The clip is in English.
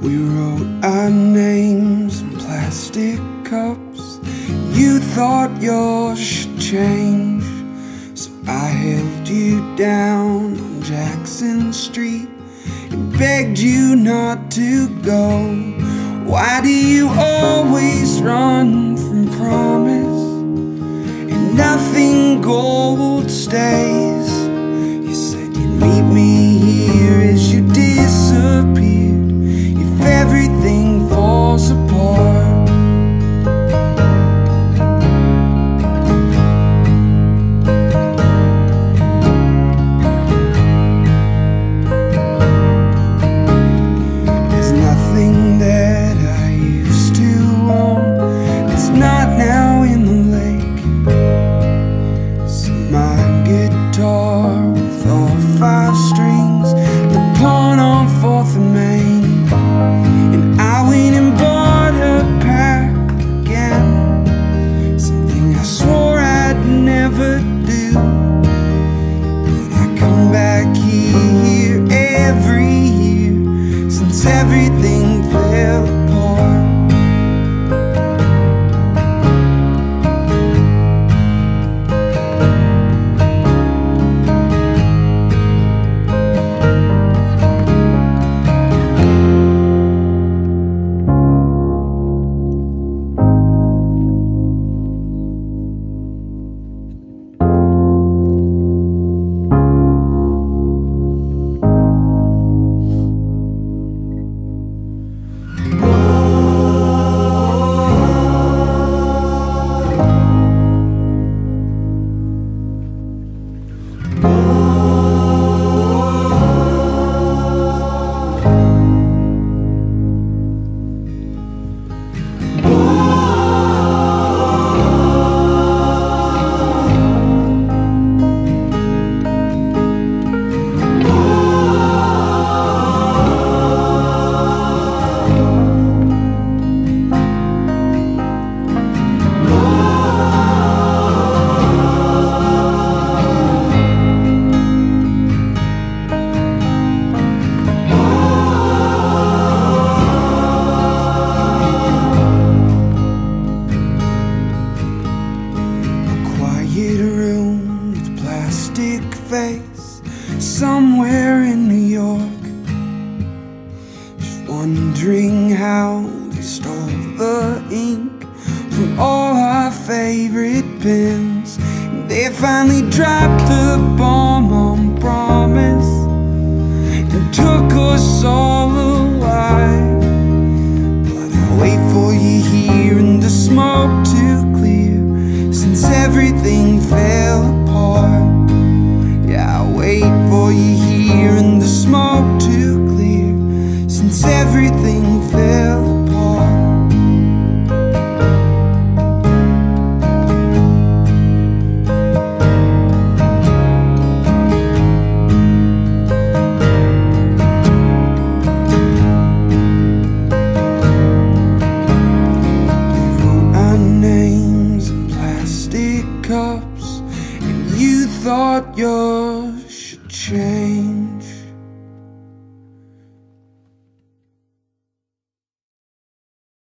We wrote our names in plastic cups. You thought yours should change. So I held you down on Jackson Street and begged you not to go. Why do you always run from promise? And nothing gold stays. Everything fell face somewhere in New York. Just wondering how they stole the ink from all our favorite pens. They finally dropped the bomb on promise and took us all alive. But I wait for you here in the smoke to clear since everything fell you here and the smoke to clear since everything fell apart. They wrote our names in plastic cups, and you thought your change.